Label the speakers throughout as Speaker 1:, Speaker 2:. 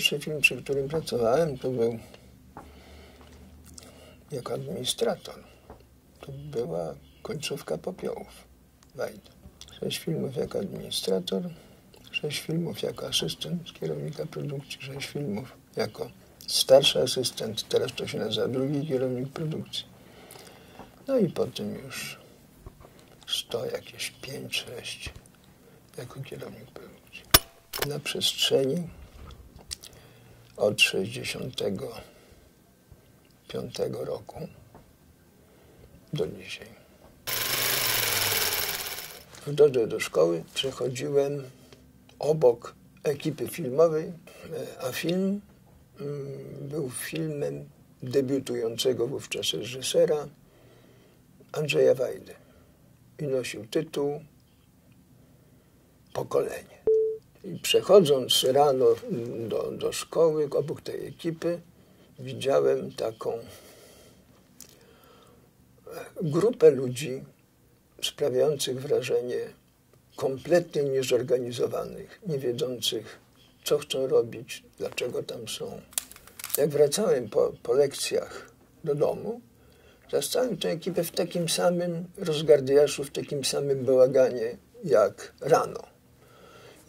Speaker 1: Pierwszy film, przy którym pracowałem, to był jako administrator. To była końcówka popiołów. Wajda. Sześć filmów jako administrator, sześć filmów jako asystent kierownika produkcji, sześć filmów jako starszy asystent, teraz to się nazywa drugi kierownik produkcji. No i potem już sto jakieś pięć, sześć jako kierownik produkcji. Na przestrzeni od 65 roku do dzisiaj. W drodze do szkoły przechodziłem obok ekipy filmowej, a film mm, był filmem debiutującego wówczas reżysera Andrzeja Wajdy i nosił tytuł Pokolenie. I przechodząc rano do, do szkoły, obok tej ekipy, widziałem taką grupę ludzi sprawiających wrażenie kompletnie niezorganizowanych, nie wiedzących, co chcą robić, dlaczego tam są. Jak wracałem po, po lekcjach do domu, zastałem tę ekipę w takim samym rozgardiaszu, w takim samym bałaganie jak rano.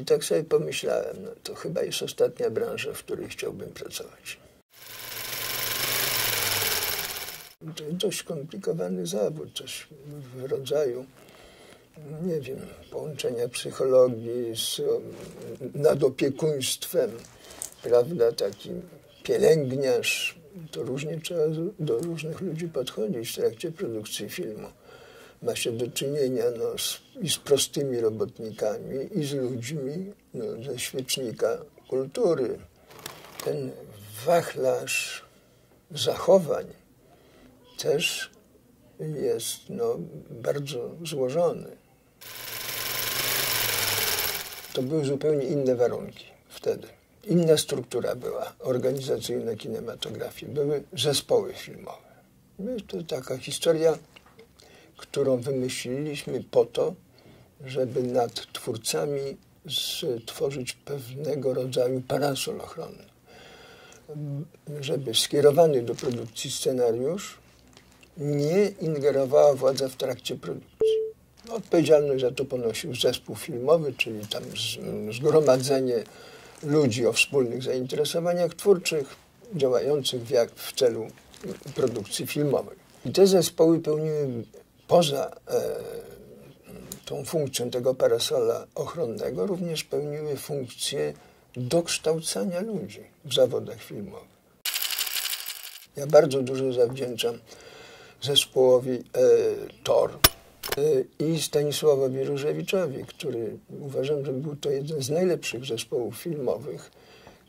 Speaker 1: I tak sobie pomyślałem, no to chyba jest ostatnia branża, w której chciałbym pracować. To jest dość skomplikowany zawód, coś w rodzaju, nie wiem, połączenia psychologii z nadopiekuństwem, prawda, taki pielęgniarz. To różnie trzeba do różnych ludzi podchodzić w trakcie produkcji filmu ma się do czynienia no, z, i z prostymi robotnikami, i z ludźmi no, ze świecznika kultury. Ten wachlarz zachowań też jest no, bardzo złożony. To były zupełnie inne warunki wtedy. Inna struktura była organizacyjna kinematografii. Były zespoły filmowe. To taka historia którą wymyśliliśmy po to, żeby nad twórcami stworzyć pewnego rodzaju parasol ochronny. Żeby skierowany do produkcji scenariusz nie ingerowała władza w trakcie produkcji. Odpowiedzialność za to ponosił zespół filmowy, czyli tam zgromadzenie ludzi o wspólnych zainteresowaniach twórczych, działających w, jak, w celu produkcji filmowej. I te zespoły pełniły poza e, tą funkcją tego parasola ochronnego również pełniły funkcję dokształcania ludzi w zawodach filmowych. Ja bardzo dużo zawdzięczam zespołowi e, TOR e, i Stanisławowi Różewiczowi, który uważam, że był to jeden z najlepszych zespołów filmowych,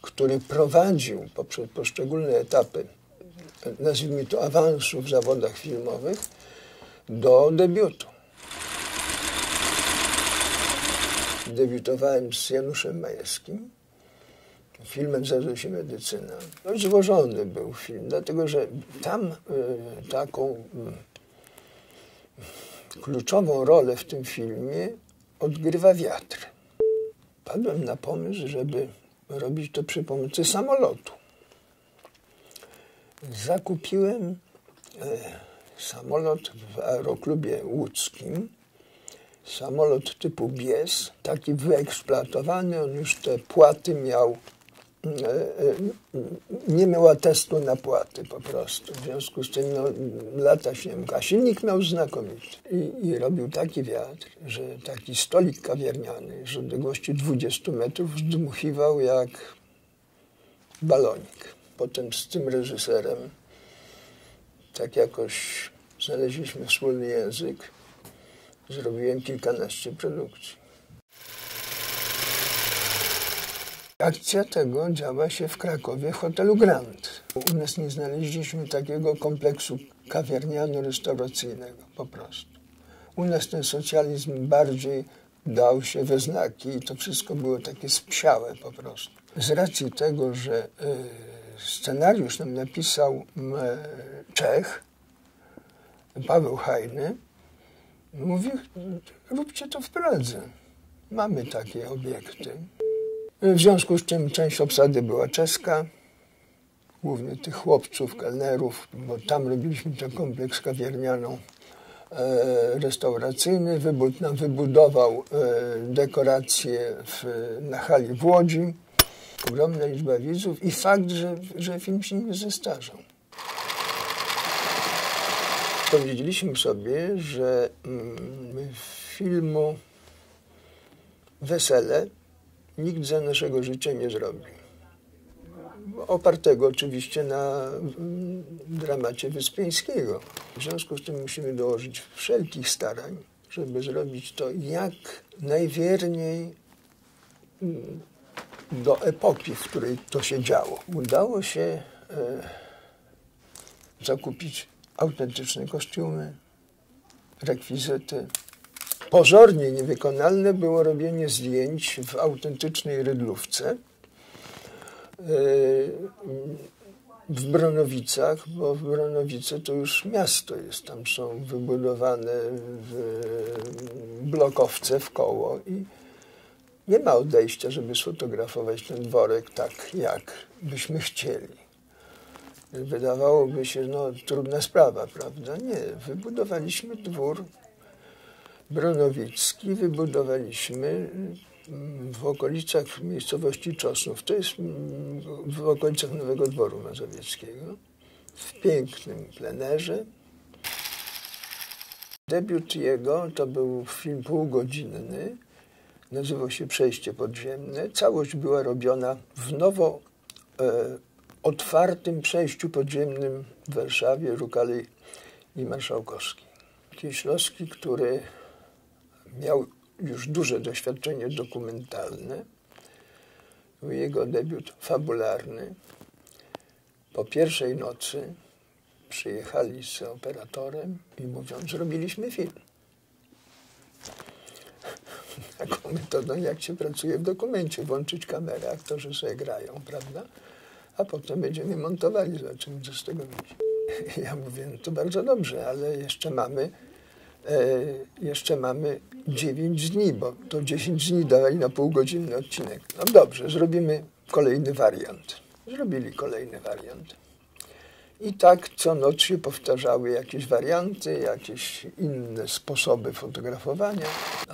Speaker 1: który prowadził poprzez poszczególne etapy, nazwijmy to awansu w zawodach filmowych, do debiutu. Debiutowałem z Januszem Majewskim, filmem Zdarzył się medycyna. No, złożony był film, dlatego że tam y, taką y, kluczową rolę w tym filmie odgrywa wiatr. Padłem na pomysł, żeby robić to przy pomocy samolotu. Zakupiłem y, samolot w aeroklubie łódzkim. Samolot typu Bies, taki wyeksploatowany, on już te płaty miał, e, e, nie miała testu na płaty po prostu. W związku z tym no, lata się, a silnik miał znakomity. I, I robił taki wiatr, że taki stolik kawiarniany z odległości 20 metrów zdmuchiwał jak balonik. Potem z tym reżyserem tak jakoś znaleźliśmy wspólny język. Zrobiłem kilkanaście produkcji. Akcja tego działa się w Krakowie w hotelu Grand. U nas nie znaleźliśmy takiego kompleksu kawiarniano-restauracyjnego po prostu. U nas ten socjalizm bardziej dał się we znaki i to wszystko było takie spsiałe po prostu. Z racji tego, że y, scenariusz nam napisał Czech, Paweł Hajny, mówi, róbcie to w Pradze. Mamy takie obiekty. W związku z czym część obsady była czeska, głównie tych chłopców, kelnerów, bo tam robiliśmy ten kompleks kawiarnianą e, restauracyjny. Wybud nam wybudował e, dekoracje w, na hali w Łodzi. Ogromna liczba widzów i fakt, że, że film się nie zestarzał. Powiedzieliśmy sobie, że mm, filmu Wesele nikt za naszego życia nie zrobi. Opartego oczywiście na mm, dramacie Wyspiańskiego. W związku z tym musimy dołożyć wszelkich starań, żeby zrobić to jak najwierniej mm, do epoki, w której to się działo. Udało się e, zakupić autentyczne kostiumy, rekwizyty, pozornie niewykonalne było robienie zdjęć w autentycznej rydlówce yy, w Bronowicach, bo w Bronowice to już miasto jest, tam są wybudowane blokowce w koło i nie ma odejścia, żeby sfotografować ten dworek tak, jak byśmy chcieli. Wydawałoby się, no trudna sprawa, prawda? Nie, wybudowaliśmy dwór Bronowicki wybudowaliśmy mm, w okolicach miejscowości Czosnów. To jest mm, w okolicach Nowego Dworu Mazowieckiego. W pięknym plenerze. Debiut jego to był film półgodzinny. Nazywał się Przejście Podziemne. Całość była robiona w nowo e, otwartym przejściu podziemnym w Warszawie, Rukali i Marszałkowski. Kieślowski, który miał już duże doświadczenie dokumentalne. Był jego debiut fabularny. Po pierwszej nocy przyjechali z operatorem i mówią, zrobiliśmy film. Taką metodą, jak się pracuje w dokumencie, włączyć kamerę, aktorzy sobie grają, prawda? A potem będziemy montowali, zobaczymy, co z tego wyjdzie. Ja mówię, no to bardzo dobrze, ale jeszcze mamy E, jeszcze mamy 9 dni, bo to 10 dni dawali na półgodzinny odcinek. No dobrze, zrobimy kolejny wariant. Zrobili kolejny wariant. I tak co noc się powtarzały jakieś warianty, jakieś inne sposoby fotografowania.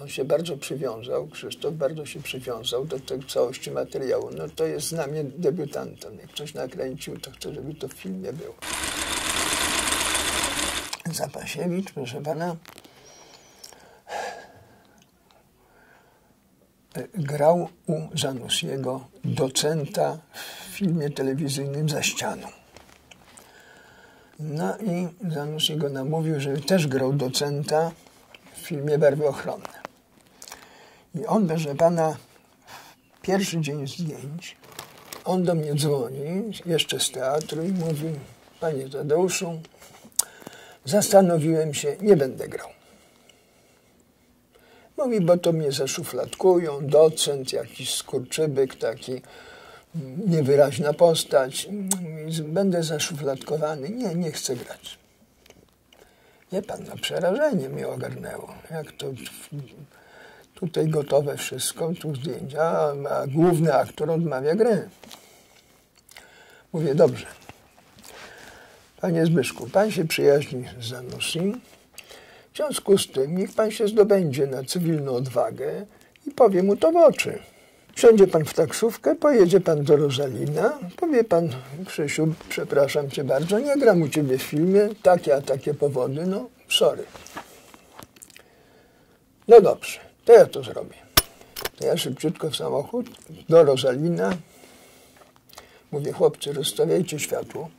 Speaker 1: On się bardzo przywiązał, Krzysztof bardzo się przywiązał do tej całości materiału. No to jest znamie debiutantem. Jak ktoś nakręcił, to chce, żeby to w filmie było. Zapasiewicz, proszę pana, grał u Zanussiego docenta w filmie telewizyjnym Za ścianą. No i Zanussi go namówił, żeby też grał docenta w filmie Barwy ochronne. I on, proszę pana, pierwszy dzień zdjęć, on do mnie dzwoni, jeszcze z teatru i mówi, panie Tadeuszu, zastanowiłem się, nie będę grał. Mówi, bo to mnie zaszufladkują, docent, jakiś skurczybyk, taki niewyraźna postać. Będę zaszufladkowany. Nie, nie chcę grać. Nie pan, no przerażenie mnie ogarnęło. Jak to tutaj gotowe wszystko, tu zdjęcia, a główny aktor odmawia gry. Mówię, dobrze. Panie Zbyszku, pan się przyjaźni z Zanusim, w związku z tym niech pan się zdobędzie na cywilną odwagę i powie mu to w oczy. Wsiądzie pan w taksówkę, pojedzie pan do Rosalina, powie pan, Krzysiu, przepraszam cię bardzo, nie gram u ciebie w filmie, takie a takie powody, no sorry. No dobrze, to ja to zrobię. Ja szybciutko w samochód do Rosalina. Mówię, chłopcy, rozstawiajcie światło.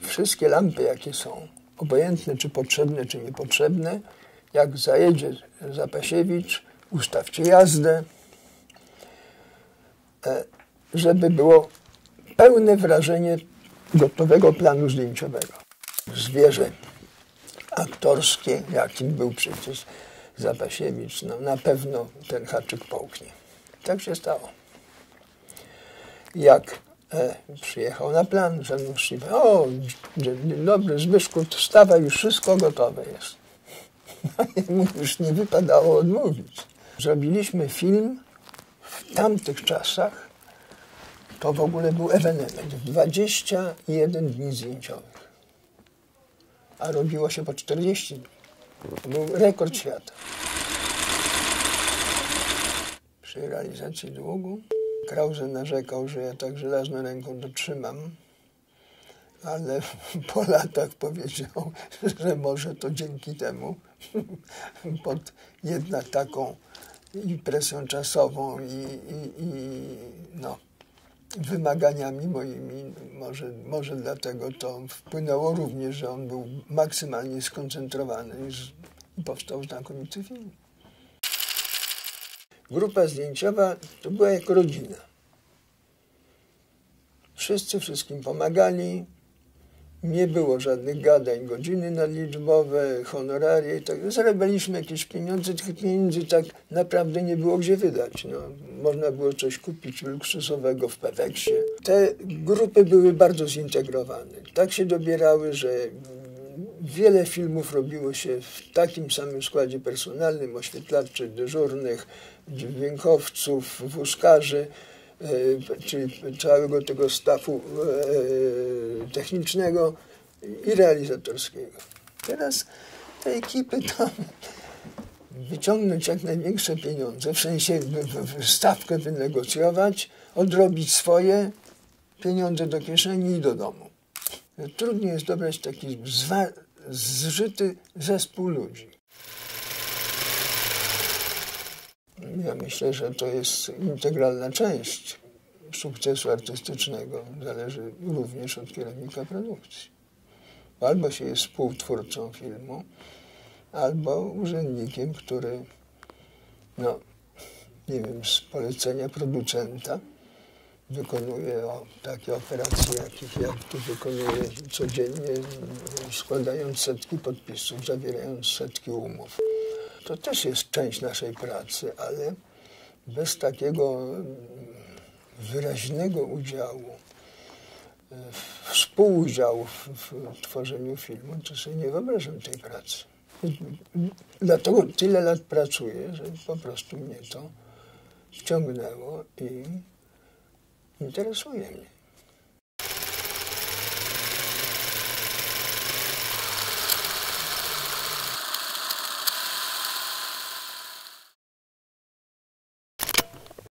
Speaker 1: Wszystkie lampy, jakie są, obojętne czy potrzebne, czy niepotrzebne. Jak zajedzie Zapasiewicz, ustawcie jazdę, żeby było pełne wrażenie gotowego planu zdjęciowego. Zwierzę aktorskie, jakim był przecież Zapasiewicz, no na pewno ten haczyk połknie. Tak się stało. Jak E, przyjechał na plan, Zanuszy. O, dzień dobry, Zbyszku, wstawaj, już wszystko gotowe jest. No mu już nie wypadało odmówić. Zrobiliśmy film w tamtych czasach to w ogóle był ewenement. 21 dni zdjęciowych. A robiło się po 40 dni. To był rekord świata. Przy realizacji długu Krause narzekał, że ja tak żelazną ręką to trzymam, ale po latach powiedział, że może to dzięki temu pod jednak taką i presją czasową i, i, i no, wymaganiami moimi, może, może dlatego to wpłynęło również, że on był maksymalnie skoncentrowany i powstał znakomity film. Grupa zdjęciowa to była jak rodzina. Wszyscy wszystkim pomagali, nie było żadnych gadań, godziny nadliczbowe, honoraria i tak. Zarabialiśmy jakieś pieniądze, tych pieniędzy tak naprawdę nie było gdzie wydać. No, można było coś kupić luksusowego w Peweksie. Te grupy były bardzo zintegrowane. Tak się dobierały, że wiele filmów robiło się w takim samym składzie personalnym, oświetlaczy, dyżurnych, dźwiękowców, wózkarzy. E, czyli całego tego stafu e, technicznego i realizatorskiego. Teraz te ekipy tam wyciągnąć jak największe pieniądze, w sensie stawkę wynegocjować, odrobić swoje, pieniądze do kieszeni i do domu. Trudniej jest dobrać taki zżyty zespół ludzi. Ja myślę, że to jest integralna część sukcesu artystycznego. Zależy również od kierownika produkcji. Albo się jest współtwórcą filmu, albo urzędnikiem, który, no, nie wiem, z polecenia producenta wykonuje o, takie operacje, jakich ja tu wykonuję codziennie, składając setki podpisów, zawierając setki umów. To też jest część naszej pracy, ale bez takiego wyraźnego udziału, współudziału w, w tworzeniu filmu, to sobie nie wyobrażam tej pracy. Dlatego tyle lat pracuję, że po prostu mnie to wciągnęło i interesuje mnie.